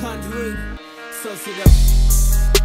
Hundred, so sit up.